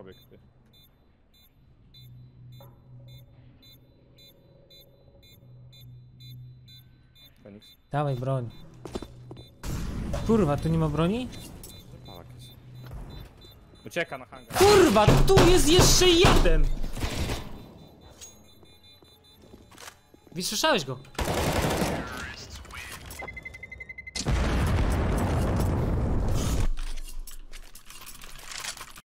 pobiegł ty. Feniks. Dawaj broń. Kurwa, tu nie ma broni? Ucieka na hangar. Kurwa, tu jest jeszcze jeden! Wysłyszałeś go?